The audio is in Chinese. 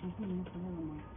然后你们回来了吗？